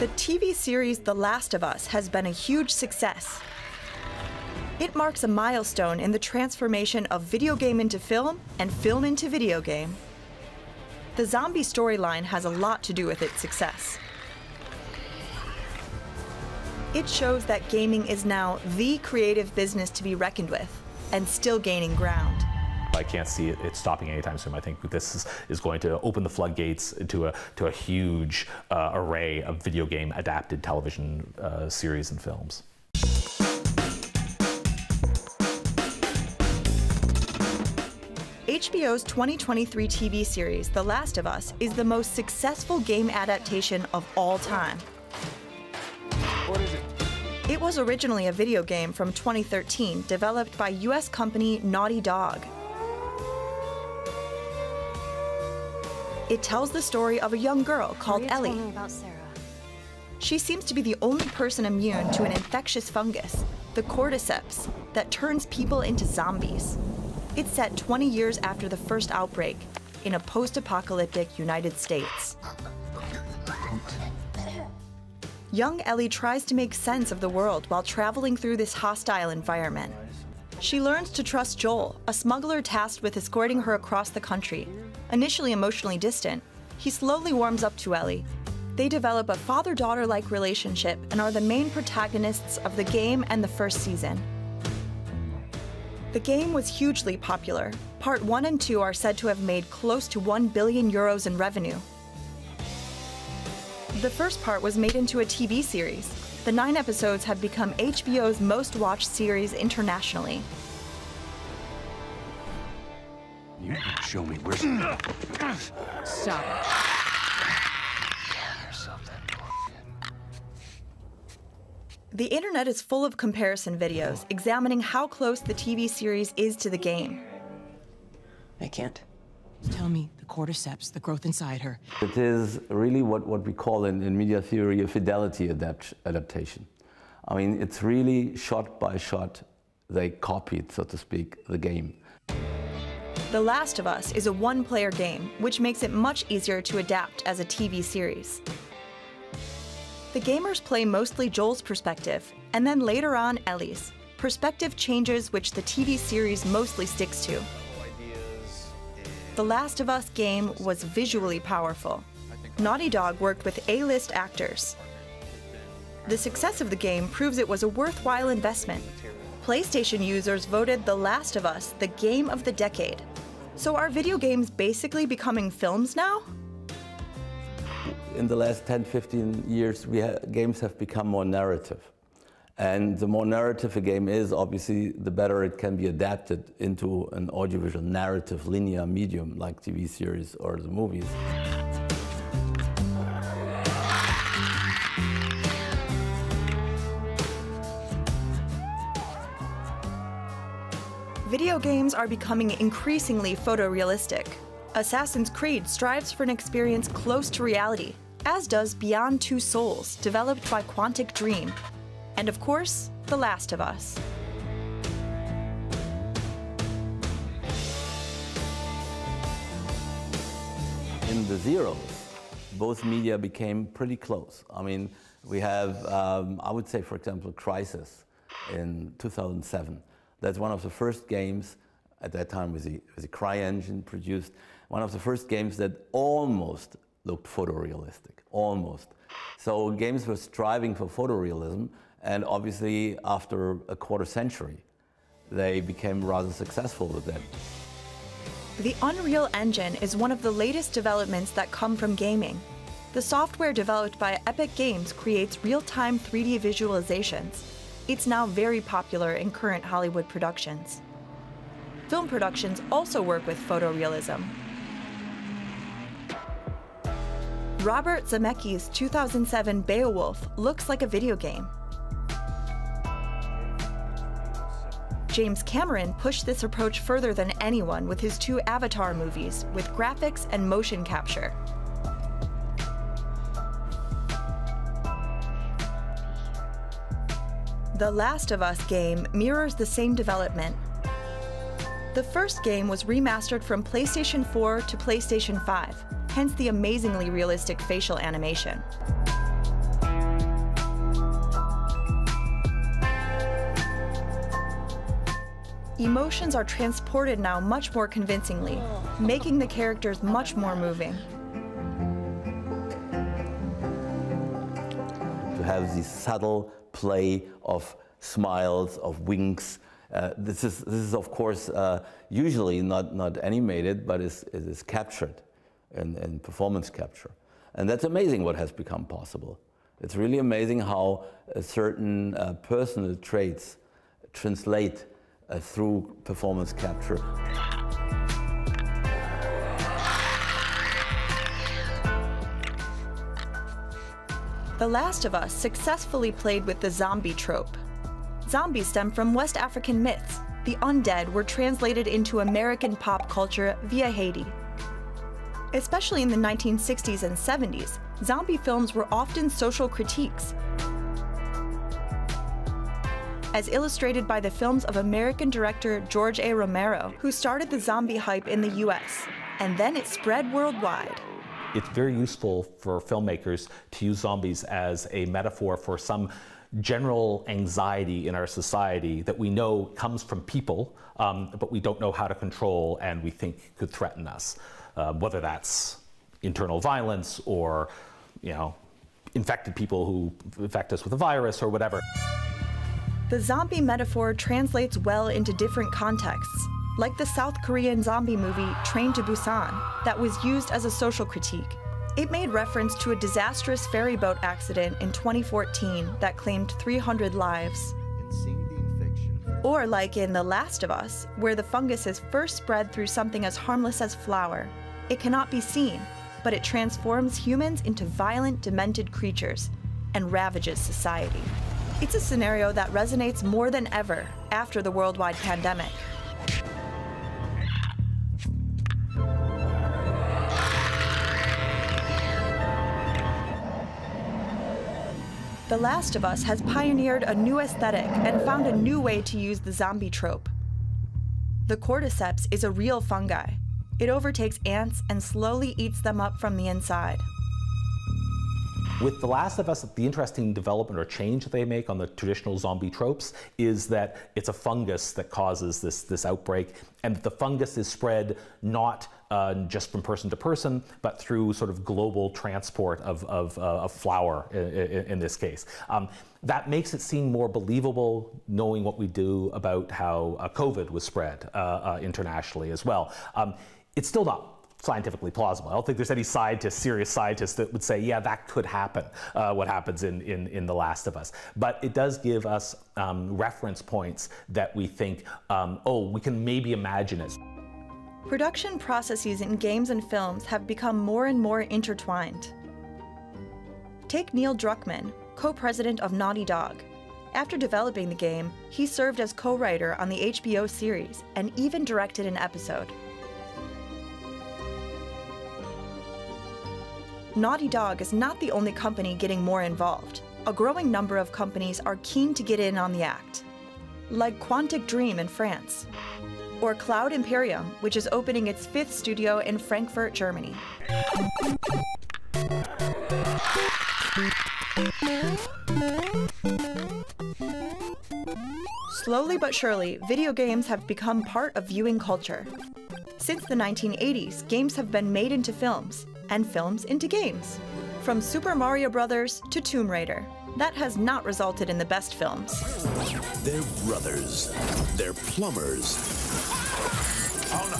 The TV series The Last of Us has been a huge success. It marks a milestone in the transformation of video game into film and film into video game. The zombie storyline has a lot to do with its success. It shows that gaming is now the creative business to be reckoned with and still gaining ground. I can't see it, it, stopping anytime soon. I think this is, is, going to open the floodgates to a, to a huge uh, array of video game adapted television uh, series and films. HBO's 2023 TV series, The Last of Us, is the most successful game adaptation of all time. What is it? It was originally a video game from 2013 developed by US company Naughty Dog. It tells the story of a young girl called Maria Ellie. About Sarah. She seems to be the only person immune to an infectious fungus, the cordyceps, that turns people into zombies. It's set 20 years after the first outbreak in a post apocalyptic United States. Young Ellie tries to make sense of the world while traveling through this hostile environment. She learns to trust Joel, a smuggler tasked with escorting her across the country. Initially emotionally distant, he slowly warms up to Ellie. They develop a father daughter like relationship and are the main protagonists of the game and the first season. The game was hugely popular. Part 1 and 2 are said to have made close to 1 billion euros in revenue. The first part was made into a TV series. The nine episodes have become HBO's most watched series internationally. You show me where's. Stop it. The internet is full of comparison videos examining how close the TV series is to the game. I can't. Tell me the cordyceps, the growth inside her. It is really what, what we call in, in media theory a fidelity adapt, adaptation. I mean, it's really shot by shot, they copied, so to speak, the game. The Last of Us is a one player game, which makes it much easier to adapt as a TV series. The gamers play mostly Joel's perspective, and then later on Ellie's. Perspective changes which the TV series mostly sticks to. The Last of Us game was visually powerful. Naughty Dog worked with A-list actors. The success of the game proves it was a worthwhile investment. PlayStation users voted The Last of Us the game of the decade. So are video games basically becoming films now? In the last 10, 15 years, ha games have become more narrative. And the more narrative a game is, obviously, the better it can be adapted into an audiovisual narrative linear medium like TV series or the movies. Video games are becoming increasingly photorealistic. Assassin's Creed strives for an experience close to reality, as does Beyond Two Souls, developed by Quantic Dream. And of course, The Last of Us. in the zeros, both media became pretty close. I mean, we have, um, I would say, for example, Crysis in 2007. That's one of the first games, at that time was a, was a CryEngine produced, one of the first games that almost looked photorealistic, almost. So games were striving for photorealism, and obviously after a quarter century, they became rather successful with that. The Unreal Engine is one of the latest developments that come from gaming. The software developed by Epic Games creates real-time 3D visualizations. It's now very popular in current Hollywood productions. Film productions also work with photorealism. Robert Zemeckis' 2007 Beowulf looks like a video game. James Cameron pushed this approach further than anyone with his two Avatar movies, with graphics and motion capture. The Last of Us game mirrors the same development. The first game was remastered from PlayStation 4 to PlayStation 5, hence the amazingly realistic facial animation. Emotions are transported now much more convincingly, making the characters much more moving. To have this subtle play of smiles, of winks, uh, this, is, this is, of course, uh, usually not, not animated, but is, it is captured in, in performance capture. And that's amazing what has become possible. It's really amazing how certain uh, personal traits translate uh, through performance capture. The Last of Us successfully played with the zombie trope. Zombies stem from West African myths. The undead were translated into American pop culture via Haiti. Especially in the 1960s and 70s, zombie films were often social critiques, as illustrated by the films of American director George A. Romero, who started the zombie hype in the US, and then it spread worldwide. It's very useful for filmmakers to use zombies as a metaphor for some general anxiety in our society that we know comes from people, um, but we don't know how to control and we think could threaten us, uh, whether that's internal violence or, you know, infected people who infect us with a virus or whatever. The zombie metaphor translates well into different contexts, like the South Korean zombie movie Train to Busan, that was used as a social critique. It made reference to a disastrous ferry boat accident in 2014 that claimed 300 lives. Or like in The Last of Us, where the fungus is first spread through something as harmless as flour. It cannot be seen, but it transforms humans into violent, demented creatures and ravages society. It's a scenario that resonates more than ever after the worldwide pandemic. The Last of Us has pioneered a new aesthetic and found a new way to use the zombie trope. The cordyceps is a real fungi. It overtakes ants and slowly eats them up from the inside. With The Last of Us, the interesting development or change that they make on the traditional zombie tropes is that it's a fungus that causes this, this outbreak, and the fungus is spread not uh, just from person to person, but through sort of global transport of, of, uh, of flour in, in, this case. Um, that makes it seem more believable knowing what we do about how uh, COVID was spread uh, uh, internationally as well. Um, it's still not scientifically plausible. I don't think there's any scientist, serious scientist, that would say, yeah, that could happen, uh, what happens in, in, in The Last of Us. But it does give us um, reference points that we think, um, oh, we can maybe imagine it. Production processes in games and films have become more and more intertwined. Take Neil Druckmann, co-president of Naughty Dog. After developing the game, he served as co-writer on the HBO series and even directed an episode. Naughty Dog is not the only company getting more involved. A growing number of companies are keen to get in on the act, like Quantic Dream in France, or Cloud Imperium, which is opening its fifth studio in Frankfurt, Germany. Slowly but surely, video games have become part of viewing culture. Since the 1980s, games have been made into films, and films into games. From Super Mario Bros. to Tomb Raider. That has not resulted in the best films. They're brothers. They're plumbers. Oh no.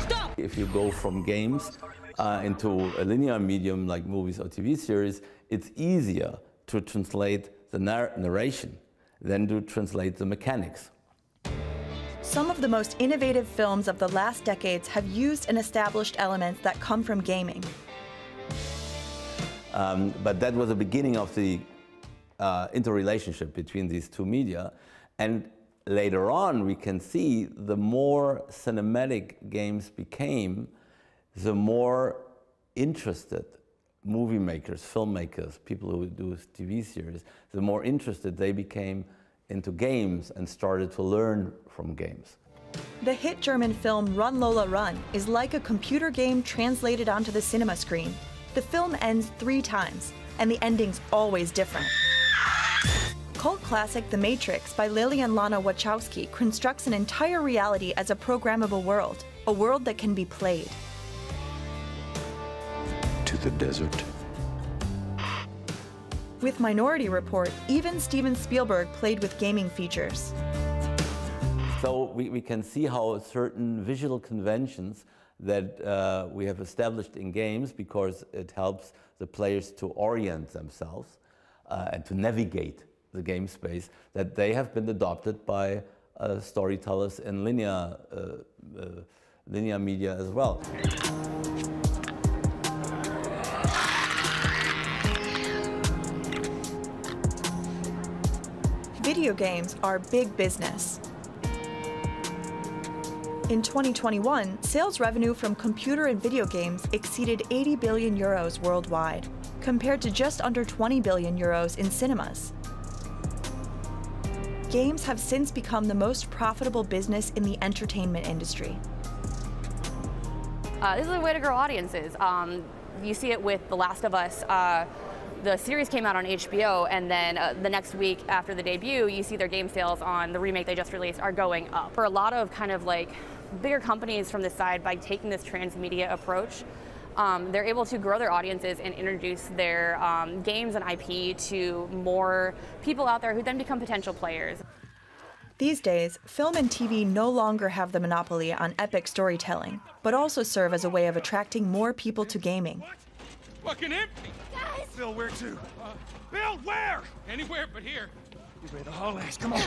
Stop! If you go from games uh, into a linear medium like movies or TV series, it's easier to translate the narr narration than to translate the mechanics. Some of the most innovative films of the last decades have used and established elements that come from gaming. Um, but that was the beginning of the uh, interrelationship between these two media. And later on, we can see the more cinematic games became, the more interested movie makers, filmmakers, people who do TV series, the more interested they became into games and started to learn from games. The hit German film Run Lola Run is like a computer game translated onto the cinema screen. The film ends three times, and the ending's always different. cult classic The Matrix by Lilly and Lana Wachowski constructs an entire reality as a programmable world, a world that can be played. To the desert. With Minority Report, even Steven Spielberg played with gaming features. So we, we can see how certain visual conventions that uh, we have established in games because it helps the players to orient themselves uh, and to navigate the game space, that they have been adopted by uh, storytellers in linear, uh, uh, linear media as well. Video games are big business. In 2021, sales revenue from computer and video games exceeded 80 billion euros worldwide, compared to just under 20 billion euros in cinemas. Games have since become the most profitable business in the entertainment industry. Uh, this is a way to grow audiences. Um, you see it with The Last of Us. Uh, the series came out on HBO, and then uh, the next week after the debut, you see their game sales on the remake they just released are going up. For a lot of kind of like bigger companies from this side, by taking this transmedia approach, um, they're able to grow their audiences and introduce their um, games and IP to more people out there who then become potential players. These days, film and TV no longer have the monopoly on epic storytelling, but also serve as a way of attracting more people to gaming. Fucking empty. Guys. Bill, where to? Uh, Bill, where? Anywhere but here. You better haul ass. Come on.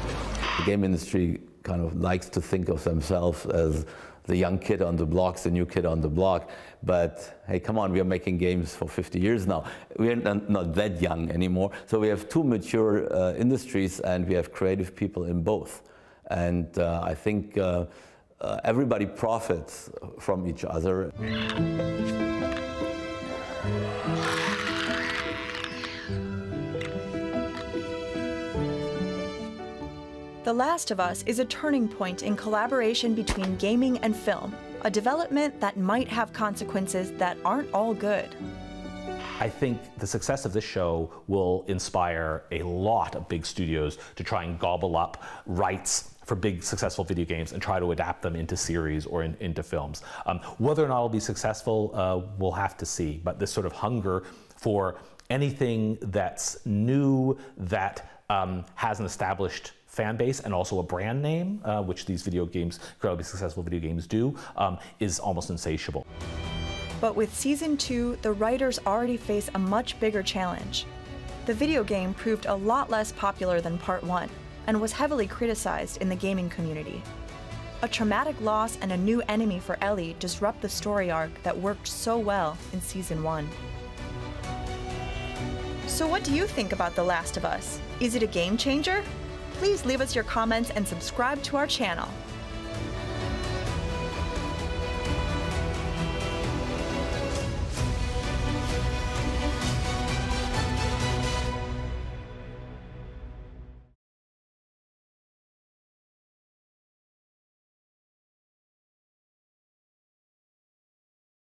The game industry kind of likes to think of themselves as the young kid on the block, the new kid on the block. But hey, come on, we are making games for 50 years now. We are not, not that young anymore. So we have two mature uh, industries and we have creative people in both. And uh, I think uh, uh everybody profits from each other. The Last of Us is a turning point in collaboration between gaming and film, a development that might have consequences that aren't all good. I think the success of this show will inspire a lot of big studios to try and gobble up rights for big successful video games and try to adapt them into series or in, into films. Um, whether or not it'll be successful, uh, we'll have to see. But this sort of hunger for anything that's new, that um, has an established fan base and also a brand name, uh, which these video games, incredibly successful video games do, um, is almost insatiable. But with season two, the writers already face a much bigger challenge. The video game proved a lot less popular than part one and was heavily criticized in the gaming community. A traumatic loss and a new enemy for Ellie disrupt the story arc that worked so well in season one. So, what do you think about The Last of Us? Is it a game changer? Please leave us your comments and subscribe to our channel.